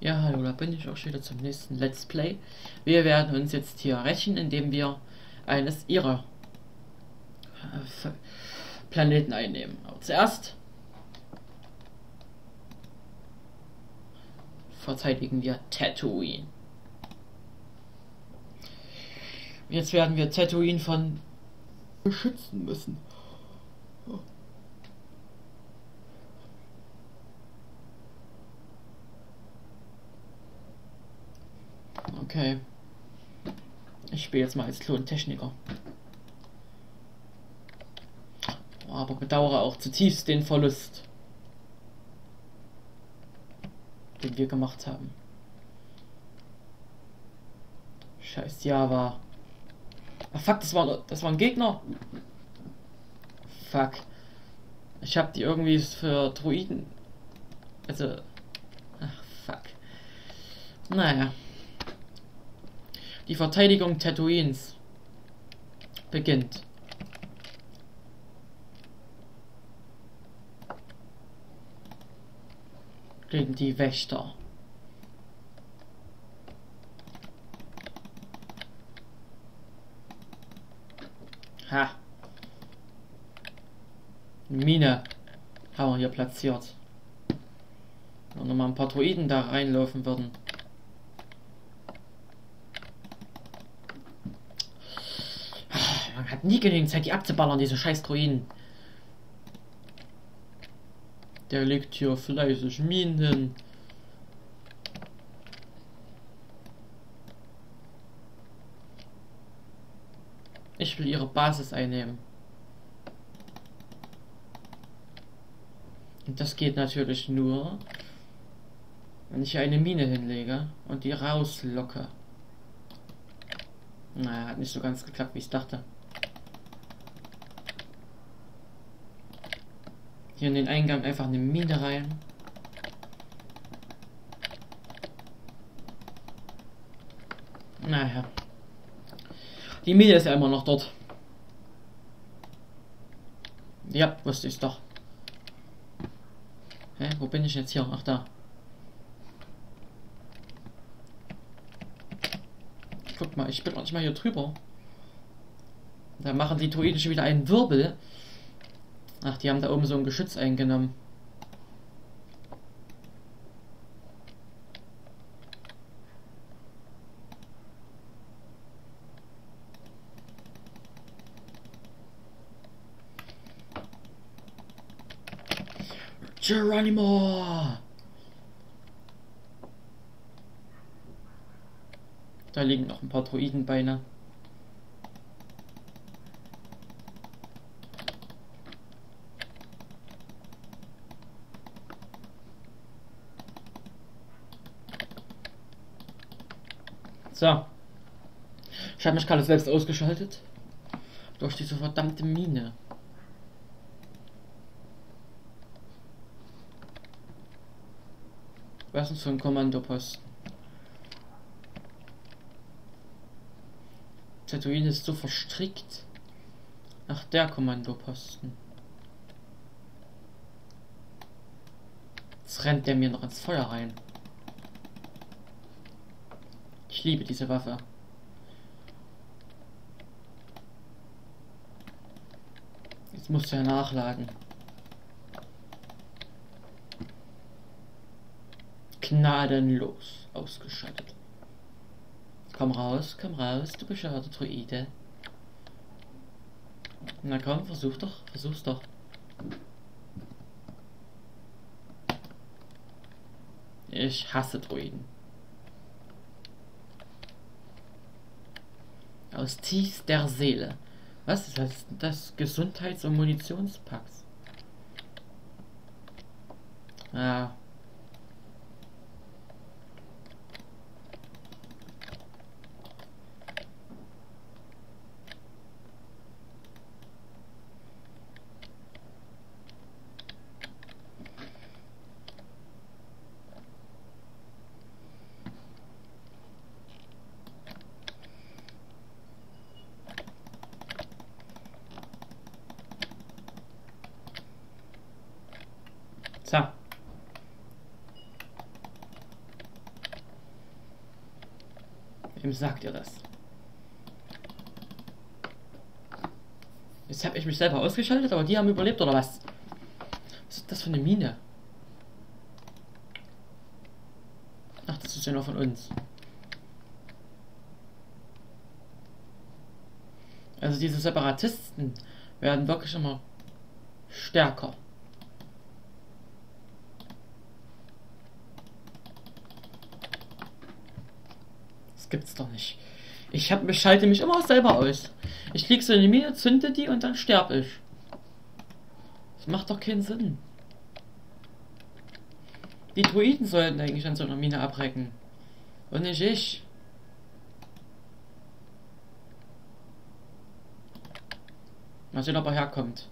Ja, hallo, da bin ich auch schon wieder zum nächsten Let's Play. Wir werden uns jetzt hier rächen, indem wir eines ihrer äh, Planeten einnehmen. Aber zuerst verteidigen wir Tatooine. Jetzt werden wir Tatooine von beschützen müssen. Okay. Ich spiele jetzt mal als Klontechniker. Aber bedauere auch zutiefst den Verlust, den wir gemacht haben. Scheiß Java. Ach fuck, das war das war ein Gegner. Fuck. Ich hab die irgendwie für Druiden. Also. Ach fuck. Naja. Die Verteidigung Tatooins beginnt. Gegen die Wächter. Ha. Mine haben wir hier platziert. Wenn noch mal ein paar Druiden da reinlaufen würden. Hat nie genügend Zeit, die abzuballern, diese scheiß Druiden. Der legt hier fleißig Minen hin. Ich will ihre Basis einnehmen. Und das geht natürlich nur, wenn ich eine Mine hinlege und die rauslocke. Naja, hat nicht so ganz geklappt, wie ich dachte. Hier in den Eingang einfach eine Mine rein. Naja. Die Mine ist ja immer noch dort. Ja, wusste ich doch. Hä, wo bin ich jetzt hier? Ach da. Guck mal, ich bin manchmal hier drüber. Da machen die Druiden schon wieder einen Wirbel. Ach, die haben da oben so ein Geschütz eingenommen. Geronimo! Da liegen noch ein paar Druidenbeine. So. Ich habe mich gerade selbst ausgeschaltet. Durch diese verdammte Mine. Was ist für ein Kommandoposten? Tatooine ist so verstrickt. Ach, der Kommandoposten. Jetzt rennt der mir noch ins Feuer rein. Ich liebe diese Waffe. Jetzt muss er nachladen. Gnadenlos ausgeschaltet. Komm raus, komm raus, du bescheuerte Druide. Na komm, versuch doch, versuch's doch. Ich hasse Druiden. Aus tiefster Seele. Was ist das? Das Gesundheits- und Munitionspacks. Ah. So. Wem sagt ihr das? Jetzt habe ich mich selber ausgeschaltet, aber die haben überlebt, oder was? Was ist das für eine Mine? Ach, das ist ja nur von uns. Also diese Separatisten werden wirklich immer stärker. Das gibt's doch nicht. Ich hab, ich schalte mich immer selber aus. Ich krieg so eine Mine, zünde die und dann sterb ich. Das macht doch keinen Sinn. Die Druiden sollten eigentlich an so einer Mine abrecken. Und nicht ich. Mal sehen, ob er herkommt.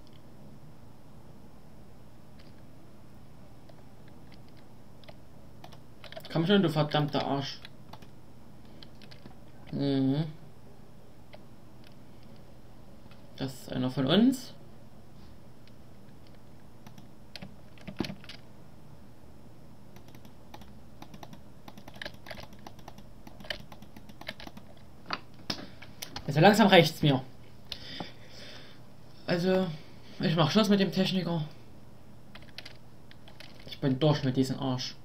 Komm schon, du verdammter Arsch. Mhm. Das ist einer von uns. Also langsam reicht's mir. Also, ich mach Schluss mit dem Techniker. Ich bin durch mit diesem Arsch.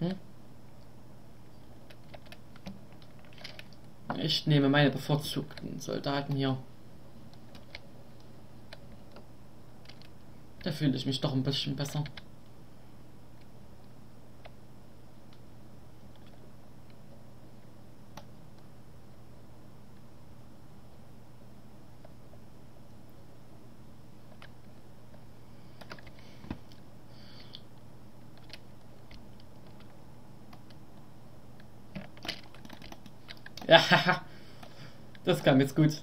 Hm? Ich nehme meine bevorzugten Soldaten hier. Da fühle ich mich doch ein bisschen besser. Ja, das kam jetzt gut.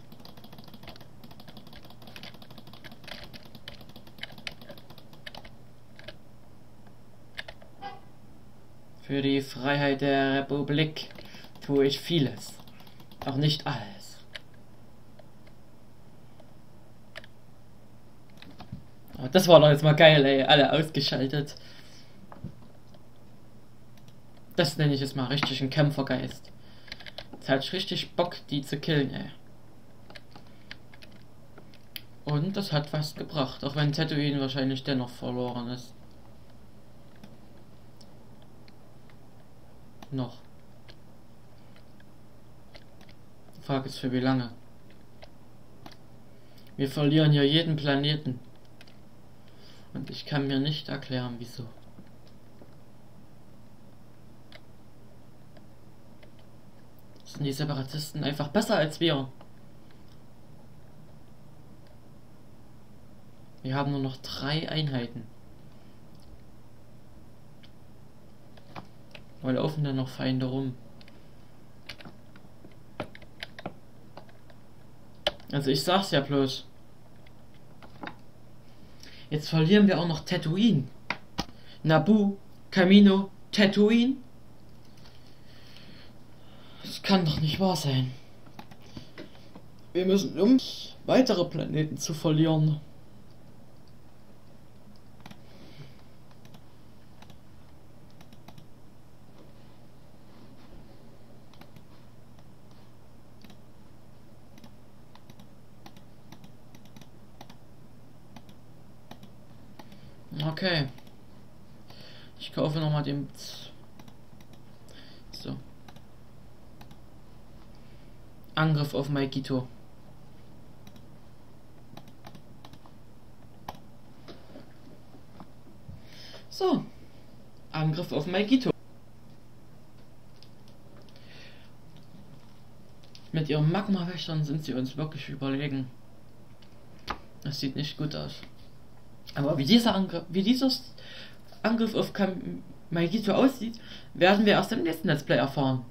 Für die Freiheit der Republik tue ich vieles, doch nicht alles. Oh, das war doch jetzt mal geil, ey. Alle ausgeschaltet. Das nenne ich jetzt mal richtig einen Kämpfergeist. Jetzt hat richtig Bock, die zu killen, ey. Und das hat was gebracht, auch wenn Tatooine wahrscheinlich dennoch verloren ist. Noch. Die Frage ist für wie lange. Wir verlieren ja jeden Planeten. Und ich kann mir nicht erklären, wieso. Sind die Separatisten einfach besser als wir. Wir haben nur noch drei Einheiten. Wo laufen da noch Feinde rum? Also ich sag's ja bloß. Jetzt verlieren wir auch noch Tatooine. Nabu, Camino, Tatooine. Kann doch nicht wahr sein. Wir müssen um weitere Planeten zu verlieren. Okay. Ich kaufe nochmal den Angriff auf Maikito. So. Angriff auf Maikito. Mit ihren Magma-Wächtern sind sie uns wirklich überlegen. Das sieht nicht gut aus. Aber wie dieser Angriff, wie dieses Angriff auf Maikito aussieht, werden wir erst im nächsten Let's Play erfahren.